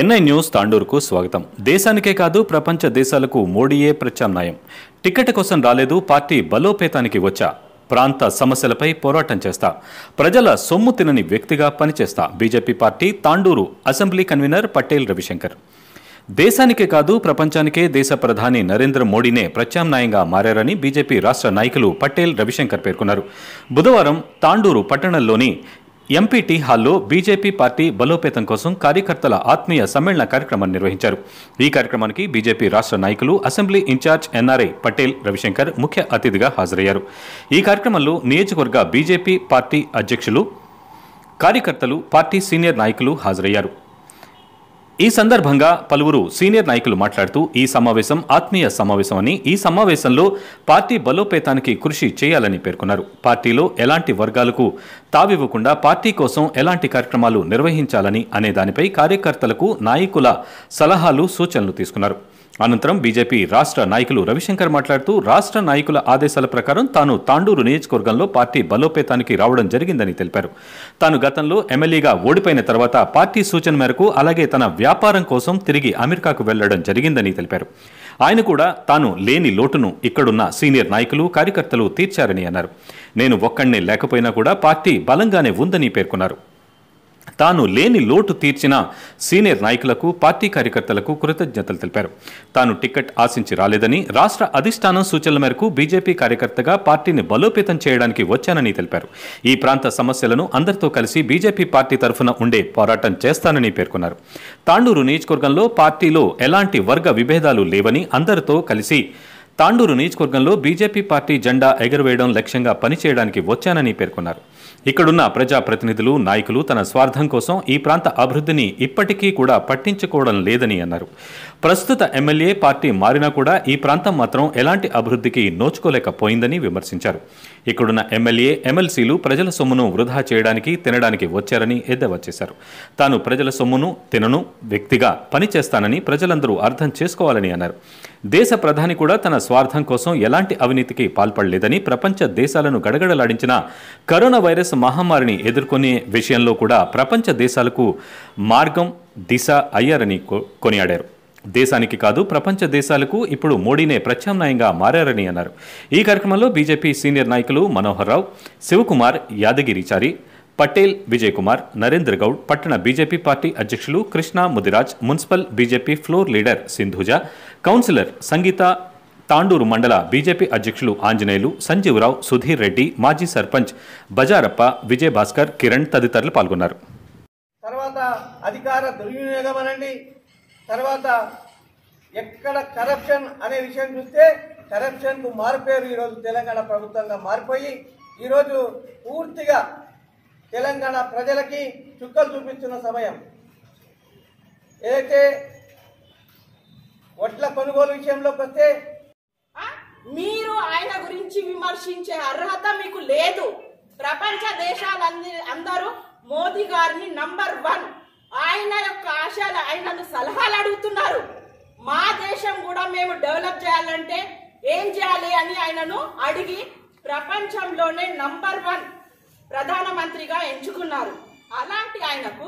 NI news తాండూరుకు స్వాగతం. దేశానికే కాదు ప్రపంచ దేశాలకు మోడీయే ప్రత్యామ్నాయం. టికెట్ కోసం రాలేదు పార్టీ బలోపేతానికి వచ్చా. ప్రాంత సమస్యలపై పోరాటం చేస్తా. ప్రజల సొమ్ము తినని వ్యక్తిగా పనిచేస్తా. BJP party Tandur assembly convener Patel Ravishankar. దేశానికే కాదు ప్రపంచానికే దేశ ప్రధాని నరేంద్ర మోడీనే ప్రత్యామ్నాయంగా మారారని బీజేపీ రాష్ట్ర నాయకులు పటేల్ రవిశంకర్ పేర్కొన్నారు. బుధవారం తాండూరు పట్టణంలోని ఎంపీటీ హాల్లో బీజేపీ పార్టీ బలోపేతం కోసం కార్యకర్తల ఆత్మీయ సమ్మేళన కార్యక్రమాన్ని నిర్వహించారు. ఈ కార్యక్రమానికి బీజేపీ రాష్ట్ర నాయకులు assembly incharge NRI Patel Ravishankar ముఖ్య అతిథిగా హాజరయ్యారు. ఈ కార్యక్రమంలో నియోజకవర్గ బీజేపీ పార్టీ అధ్యక్షులు కార్యకర్తలు పార్టీ సీనియర్ నాయకులు హాజరయ్యారు. ఈ సందర్భంగా పలువురు సీనియర్ నాయకులు మాట్లాడుతూ ఈ సమావేశం ఆత్మీయ సమావేశం అని ఈ సమావేశంలో పార్టీ బలోపేతానికి కృషి చేయాలని పేర్కొన్నారు. పార్టీలో ఎలాంటి వర్గాలకు తావివ్వకుండా పార్టీ కోసం ఎలాంటి కార్యక్రమాలు నిర్వహించాలని అనే దానిపై కార్యకర్తలకు నాయకుల సలహాలు సూచనలు తీసుకున్నారు. అనంతరం బీజేపీ రాష్ట్ర నాయకులు రవిశంకర్ మాట్లాడుతూ రాష్ట్ర నాయకుల ఆదేశాల ప్రకారం తాను తాండూరు నియోజకవర్గంలో పార్టీ బలోపేతానికి రావడం జరిగిందని తెలిపారు. తాను గతంలో ఎమ్మెల్యేగా ఓడిపోయిన తర్వాత పార్టీ సూచన మేరకు అలాగే తన వ్యాపారం కోసం తిరిగి అమెరికాకు వెళ్ళడం జరిగిందని తెలిపారు. ఆయన కూడా తాను లేని లోటును ఇక్కడున్న సీనియర్ నాయకులు కార్యకర్తలు తీర్చారని అన్నారు. నేను ఒక్కడినే లేకపోయినా కూడా పార్టీ బలంగానే ఉందని పేర్కొన్నారు. తాను లేని లోటు తీర్చిన సీనియర్ నాయకులకు పార్టీ కార్యకర్తలకు కృతజ్ఞతలు తెలిపారు. తాను టికెట్ ఆశించి రాలేదని రాష్ట్ర అధిష్టానం సూచనల మేరకు బీజేపీ కార్యకర్తగా పార్టీని బలోపేతం చేయడానికి వచ్చానని తెలిపారు. ఈ ప్రాంత సమస్యలను అందరితో కలిసి బీజేపీ పార్టీ తరఫున ఉండే పోరాటం చేస్తానని పేర్కొన్నారు. తాండూరు నియోజకవర్గంలో పార్టీలో ఎలాంటి వర్గ విభేదాలు లేవని అందరితో కలిసి తాండూరు నియోజకవర్గంలో బీజేపీ పార్టీ జెండా ఎగరవేయడం లక్ష్యంగా పనిచేయడానికి వచ్చానని పేర్కొన్నారు. ఇక్కడున్న ప్రజాప్రతినిధులు నాయకులు తన స్వార్థం కోసం ఈ ప్రాంత అభివృద్ధిని ఇప్పటికీ కూడా పట్టించుకోవడం లేదని అన్నారు. ప్రస్తుత ఎమ్మెల్యే పార్టీ మారినా కూడా ఈ ప్రాంతం మాత్రం ఎలాంటి అభివృద్ధికి నోచుకోలేకపోయిందని విమర్శించారు. ఇక్కడున్న ఎమ్మెల్యే ఎమ్మెల్సీలు ప్రజల సొమ్మును వృధా చేయడానికి తినడానికి వచ్చారని ఎద్దేవా చేశారు. తాను ప్రజల సొమ్మును తినను వ్యక్తిగా పనిచేస్తానని ప్రజలందరూ అర్థం చేసుకోవాలని అన్నారు. దేశ ప్రధాని కూడా తన స్వార్థం కోసం ఎలాంటి అవినీతికి పాల్పడలేదని ప్రపంచ దేశాలను గడగడలాడించిన కరోనా వైరస్ మహమ్మారిని ఎదుర్కొనే విషయంలో కూడా ప్రపంచ దేశాలకు మార్గం దిశ అయ్యారని కొనియాడారు. దేశానికి కాదు ప్రపంచ దేశాలకు ఇప్పుడు మోడీనే ప్రత్యామ్నాయంగా మారారని అన్నారు. ఈ కార్యక్రమంలో బీజేపీ సీనియర్ నాయకులు మనోహర్ రావు శివకుమార్ యాదగిరిచారి పటేల్ విజయ్ కుమార్ నరేంద్ర గౌడ్ పట్టణ బీజేపీ పార్టీ అధ్యక్షులు Krishna Mudiraj municipal BJP floor leader Sindhuja councillor Sangeetha Tandur మండల బీజేపీ అధ్యక్షులు ఆంజనేయులు సంజీవరావు సుధీర్ రెడ్డి మాజీ సర్పంచ్ బజారప్ప విజయ్ భాస్కర్ కిరణ్ తదితరులు పాల్గొన్నారు. తర్వాత అధికార దుర్వినియోగం అనండి తర్వాత ఎక్కడ కరప్షన్ అనే విషయం చూస్తే కరప్షన్కు మారిపోయారు ఈరోజు తెలంగాణ ప్రభుత్వంగా మారిపోయి ఈరోజు పూర్తిగా తెలంగాణ ప్రజలకి చుక్కలు చూపిస్తున్న సమయం. ఏదైతే వడ్ల కొనుగోలు విషయంలోకి వస్తే మీరు ఆయన గురించి విమర్శించే అర్హత మీకు లేదు. ప్రపంచ దేశాలన్నీ అందరూ మోదీ గారిని నంబర్ వన్ ఆయన యొక్క ఆశలు ఆయనను సలహాలు అడుగుతున్నారు. మా దేశం కూడా మేము డెవలప్ చేయాలంటే ఏం చేయాలి అని ఆయనను అడిగి ప్రపంచంలోనే నంబర్ వన్ ప్రధానమంత్రిగా ఎంచుకున్నారు. అలాంటి ఆయనకు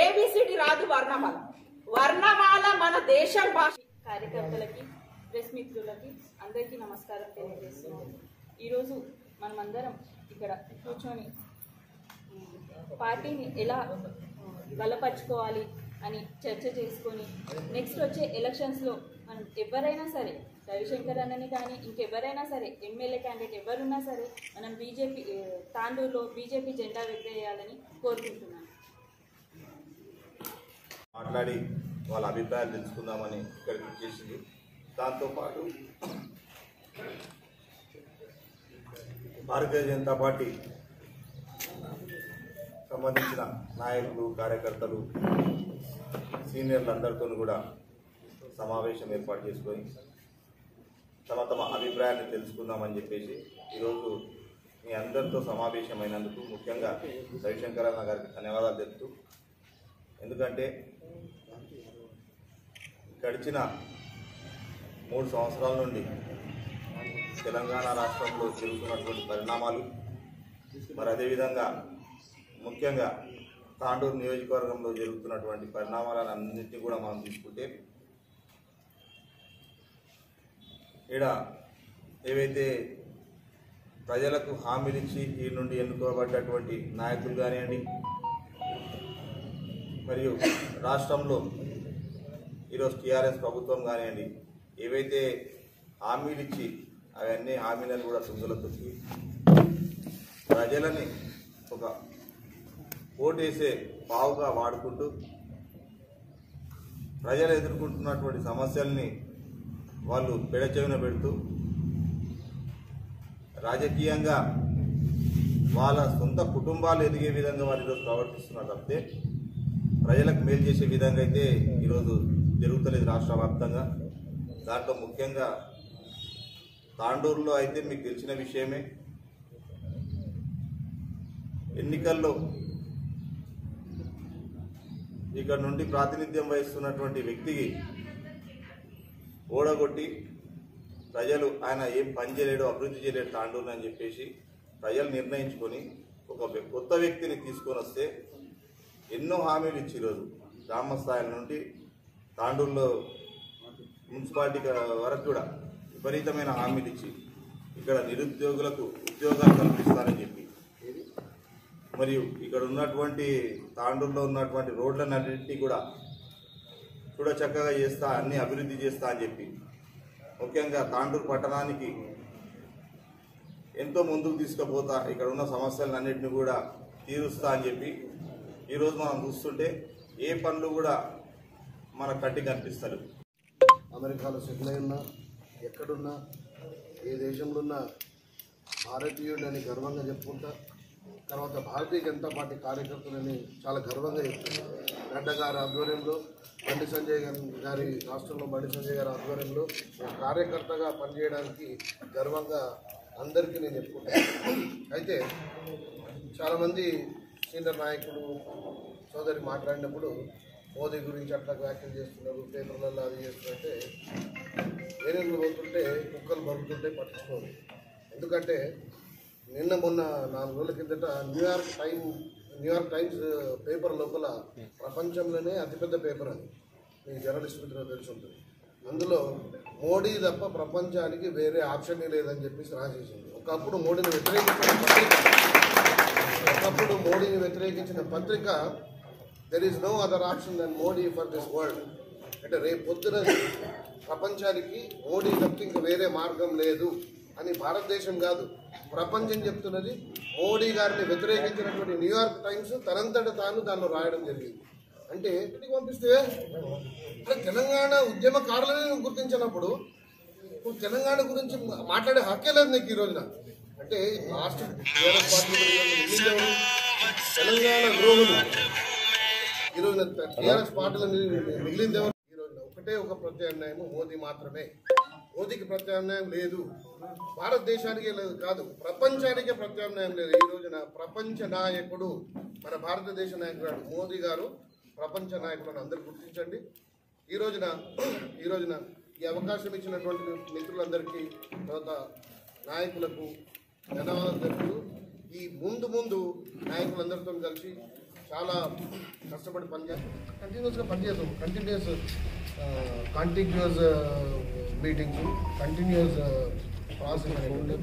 ఏబిసిడి రాదు వర్ణమాల. వర్ణమాల మన దేశం భాష. కార్యకర్తలకి ప్రెస్ మిత్రులకి అందరికీ నమస్కారం తెలియజేస్తున్నాను. ఈరోజు మనమందరం ఇక్కడ కూర్చొని పార్టీని ఎలా బలపరుచుకోవాలి అని చర్చ చేసుకొని నెక్స్ట్ వచ్చే ఎలక్షన్స్లో మనం ఎవరైనా సరే రవిశంకర్ అన్నని కానీ ఇంకెవరైనా సరే ఎమ్మెల్యే క్యాండిడేట్ ఎవరున్నా సరే మనం బీజేపీ తాండూరులో బీజేపీ జెండా ఎగరేయాలని కోరుకుంటున్నాను. మాట్లాడి వాళ్ళ అభిప్రాయాలు తెలుసుకుందామని ఇక్కడికి వచ్చేసింది. దాంతోపాటు భారతీయ జనతా పార్టీ సంబంధించిన నాయకులు కార్యకర్తలు సీనియర్లందరితో కూడా సమావేశం ఏర్పాటు చేసుకొని తమ తమ అభిప్రాయాన్ని తెలుసుకుందామని చెప్పేసి ఈరోజు మీ అందరితో సమావేశమైనందుకు ముఖ్యంగా రవిశంకర్ అన్న గారికి ధన్యవాదాలు తెలుపుతూ ఎందుకంటే గడిచిన మూడు సంవత్సరాల నుండి తెలంగాణ రాష్ట్రంలో జరుగుతున్నటువంటి పరిణామాలు మరి అదేవిధంగా ముఖ్యంగా తాండూరు నియోజకవర్గంలో జరుగుతున్నటువంటి పరిణామాలను అన్నింటినీ కూడా మనం తీసుకుంటే ఈడ ఏవైతే ప్రజలకు హామీలిచ్చి ఈ నుండి ఎన్నుకోబడ్డటువంటి నాయకులు కానివ్వండి మరియు రాష్ట్రంలో ఈరోజు టీఆర్ఎస్ ప్రభుత్వం కానివ్వండి ఏవైతే హామీలు ఇచ్చి అవన్నీ హామీలను కూడా తుంగలో ప్రజలని ఒక ఓటేసే పావుగా వాడుకుంటూ ప్రజలు ఎదుర్కొంటున్నటువంటి సమస్యల్ని వాళ్ళు పెడచెవిన పెడుతూ రాజకీయంగా వాళ్ళ సొంత కుటుంబాలు ఎదిగే విధంగా వారు ఈరోజు ప్రవర్తిస్తున్నారు తప్పితే ప్రజలకు మేలు చేసే విధంగా అయితే ఈరోజు జరుగుతలేదు రాష్ట్ర వ్యాప్తంగా. దాంట్లో ముఖ్యంగా తాండూరులో అయితే మీకు తెలిసిన విషయమే. ఎన్నికల్లో ఇక్కడ నుండి ప్రాతినిధ్యం వహిస్తున్నటువంటి వ్యక్తికి ఓడగొట్టి ప్రజలు ఆయన ఏం పని చేయలేడు అభివృద్ధి చేయలేడు తాండూరు అని చెప్పేసి ప్రజలు నిర్ణయించుకొని ఒక కొత్త వ్యక్తిని తీసుకొని వస్తే ఎన్నో హామీలు ఇచ్చి ఈరోజు గ్రామ స్థాయి నుండి తాండూరులో మున్సిపాలిటీ వరకు కూడా విపరీతమైన హామీలు ఇచ్చి ఇక్కడ నిరుద్యోగులకు ఉద్యోగాలు కల్పిస్తారని చెప్పి మరియు ఇక్కడ ఉన్నటువంటి తాండూరులో ఉన్నటువంటి రోడ్లన్నింటినీ కూడా చూడ చక్కగా చేస్తా అన్ని అభివృద్ధి చేస్తా అని చెప్పి. ముఖ్యంగా తాండూరు పట్టణానికి ఎంతో ముందుకు తీసుకుపోతా ఇక్కడ ఉన్న సమస్యలన్నింటినీ కూడా తీరుస్తా అని చెప్పి ఈరోజు మనం చూస్తుంటే ఏ పనులు కూడా మన కట్టి కనిపిస్తారు అమెరికాలో సెటిల్ అయి ఉన్నా ఎక్కడున్నా ఏ దేశంలో ఉన్నా భారతీయుడని గర్వంగా చెప్పుకుంటా తర్వాత భారతీయ జనతా పార్టీ కార్యకర్తలని చాలా గర్వంగా చెప్తున్నా గడ్డ గారి ఆధ్వర్యంలో బండి సంజయ్ గారి- గారి రాష్ట్రంలో బండి సంజయ్ గారి ఆధ్వర్యంలో కార్యకర్తగా పనిచేయడానికి గర్వంగా అందరికీ నేను చెప్పుకుంటాను. అయితే చాలామంది సీనియర్ నాయకులు సోదరి మాట్లాడినప్పుడు మోదీ గురించి అట్లా వ్యాఖ్యలు చేస్తున్నారు పేపర్లలో అది చేస్తున్నారంటే ఏనుగులు పోతుంటే కుక్కలు బరుకుతుంటే పట్టించుకోరు. ఎందుకంటే నిన్న మొన్న నాలుగు రోజుల కిందట New York time New York Times uh, paper లోపల ప్రపంచంలోనే అతిపెద్ద పేపర్ అది. మీ జర్నలిస్ట్ మిత్రులు తెలిసి ఉంటుంది. అందులో మోడీ తప్ప ప్రపంచానికి వేరే ఆప్షన్ లేదని చెప్పేసి రాసేసింది ఒకప్పుడు మోడీని వ్యతిరేకించిన పత్రిక ఒకప్పుడు మోడీని వ్యతిరేకించిన పత్రిక there is no other option than Modi for this world అంటే రేపు పొద్దున ప్రపంచానికి మోడీ తప్ప ఇంకా వేరే మార్గం లేదు. అని భారతదేశం కాదు ప్రపంచం చెప్తున్నది. మోడీ గారిని వ్యతిరేకించినటువంటి న్యూయార్క్ టైమ్స్ తనంతట తాను దానిలో రాయడం జరిగింది. అంటే ఇంటికి పంపిస్తే? అసలు తెలంగాణ ఉద్యమకారులని గుర్తించినప్పుడు నువ్వు తెలంగాణ గురించి మాట్లాడే హక్కే లేదు నీకు ఈ రోజున. అంటే లాస్ట్ పార్టీ ఈరోజు తెలంగాణ ద్రోహులు. ఈ రోజున టీఆర్ఎస్ పార్టీలో మిగిలి- మిగిలింది ఎవరు? ఈ రోజున ఒకటే ఒక ప్రత్యామ్నాయము మోదీ మాత్రమే. మోదీకి ప్రత్యామ్నాయం లేదు. భారతదేశానికే లేదు కాదు ప్రపంచానికే ప్రత్యామ్నాయం లేదు. ఈ రోజున ప్రపంచ నాయకుడు మన భారతదేశ నాయకుడు మోదీ గారు ప్రపంచ నాయకులను అందరూ గుర్తించండి. ఈ రోజున ఈ రోజున ఈ అవకాశం ఇచ్చినటువంటి మిత్రులందరికీ తర్వాత నాయకులకు ధన్యవాదాలు తెలుపుతూ ఈ ముందు ముందు నాయకులందరితో కలిసి చాలా కష్టపడి పనిచేస్తాం. కంటిన్యూస్గా పనిచేస్తాం. Continuous continuous meetings continuous process అనేటువంటి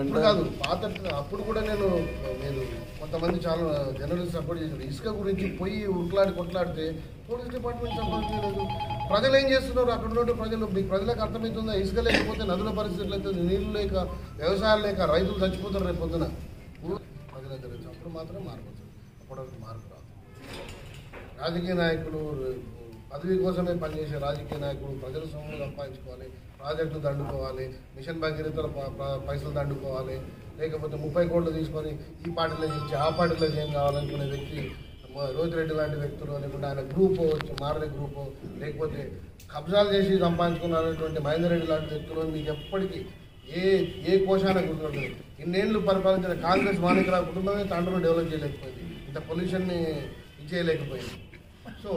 ఇప్పుడు కాదు పాత అప్పుడు కూడా నేను నేను కొంతమంది చాలా జర్నలిస్ట్ సపోర్ట్ చేశారు ఇసుక గురించి పోయి ఉట్లాడి కొట్లాడితే పోలీస్ డిపార్ట్మెంట్ సపోర్ట్ చేయలేదు. ప్రజలు ఏం చేస్తున్నారు? అక్కడ ఉన్నట్టు ప్రజలు మీకు ప్రజలకు అర్థమవుతుందా? ఇసుక లేకపోతే నదుల పరిస్థితులు అయితే నీళ్ళు లేక వ్యవసాయం లేక రైతులు చచ్చిపోతారు రేపు పొద్దున. ప్రజలందరూ అప్పుడు మాత్రం మార్పు వస్తుంది అప్పటివరకు మార్పు రాదు రాజకీయ నాయకులు పదవి కోసమే పనిచేసే రాజకీయ నాయకుడు ప్రజల సొమ్ములు సంపాదించుకోవాలి ప్రాజెక్టులు దండుకోవాలి మిషన్ భగీరథల పైసలు దండుకోవాలి లేకపోతే ముప్పై కోట్లు తీసుకొని ఈ పార్టీలో చేయించి ఆ పార్టీలో ఏం కావాలనుకునే వ్యక్తి మ- రోజిరెడ్డి లాంటి వ్యక్తులు లేకుంటే ఆయన గ్రూప్ మారని గ్రూప్ లేకపోతే కబ్జాలు చేసి సంపాదించుకున్నటువంటి మహేందర్ రెడ్డి లాంటి వ్యక్తులు మీకు ఎప్పటికీ ఏ ఏ కోశాన గుర్తుంటుంది ఇన్నేళ్ళు పరిపాలించిన కాంగ్రెస్ మాణిక్రావు కుటుంబమే తాండ్రును డెవలప్ చేయలేకపోయింది. ఇంత పొల్యూషన్ని ఇచ్చేయలేకపోయింది. సో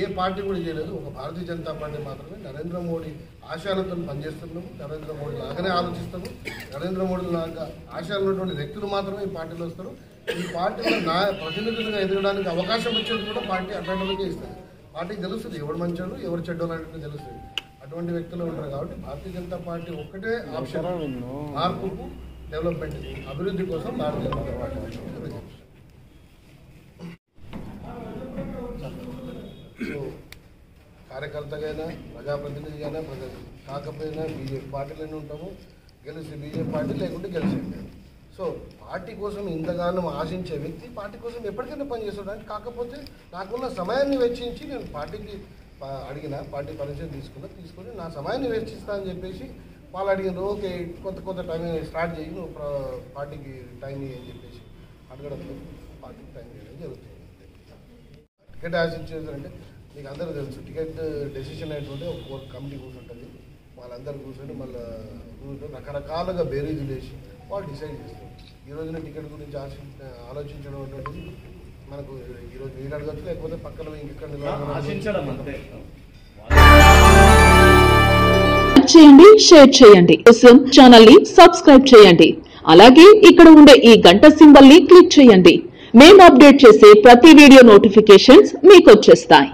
ఏ పార్టీ కూడా చేయలేదు. ఒక భారతీయ జనతా పార్టీ మాత్రమే. నరేంద్ర మోడీ ఆశయాలతో పనిచేస్తున్నాము. నరేంద్ర మోడీ లాగానే ఆలోచిస్తాము నరేంద్ర మోడీ లాగా ఆశయాలు ఉన్నటువంటి వ్యక్తులు మాత్రమే ఈ పార్టీలో వస్తారు. ఈ పార్టీలో నా ప్రతినిధులుగా ఎదగడానికి అవకాశం వచ్చేది కూడా పార్టీ అట్లాంటికే ఇస్తుంది. పార్టీకి తెలుస్తుంది ఎవరు మంచోడు ఎవరు చెడ్డోళ్ళు అనేది తెలుస్తుంది. అటువంటి వ్యక్తులు ఉంటారు కాబట్టి భారతీయ జనతా పార్టీ ఒక్కటే ఆప్షన్. మార్పుకు డెవలప్మెంట్ అభివృద్ధి కోసం భారతీయ జనతా పార్టీ ఉంటుంది. సో కార్యకర్తగైనా ప్రజాప్రతినిధిగానే ప్రజ కాకపోయినా బీజేపీ పార్టీలోనే ఉంటాము. గెలిచి బీజేపీ పార్టీ లేకుంటే గెలిచింది సో పార్టీ కోసం ఇంతగానో ఆశించే వ్యక్తి పార్టీ కోసం ఎప్పటికైనా పనిచేస్తాడు కాకపోతే నాకున్న సమయాన్ని వెచ్చించి నేను పార్టీకి అడిగిన పార్టీ పరిచయం తీసుకున్నా తీసుకొని నా సమయాన్ని వెచ్చిస్తా అని చెప్పేసి వాళ్ళు అడిగినారు ఓకే కొంత కొంత టైం స్టార్ట్ చేయి నువ్వు పార్టీకి టైం అని చెప్పేసి అడగడంతో పార్టీకి టైం చేయడం జరుగుతుంది. టికెట్ ఆశించేదంటే మీకు అందరూ తెలుసు. టికెట్ డెసిషన్ అయినటువంటి ఒక కోర్ కమిటీ కూర్చుంటుంది. వాళ్ళందరూ కూర్చొని మళ్ళీ రకరకాలుగా బేరీజులు వేసి వాళ్ళు డిసైడ్ చేస్తారు. ఈ రోజున టికెట్ గురించి ఆశ ఆలోచించడం అనేటువంటిది మనకు ఈరోజు మీరు అడగచ్చు లేకపోతే పక్కన ఇంకెక్కడ ఆశించడం అంతే. లైక్ చేయండి షేర్ చేయండి. కోసం ఛానల్ని సబ్స్క్రైబ్ చేయండి. అలాగే ఇక్కడ ఉండే ఈ గంట సింబల్ని క్లిక్ చేయండి. మేము అప్డేట్ చేసే ప్రతి వీడియో నోటిఫికేషన్స్ మీకు వచ్చేస్తాయి.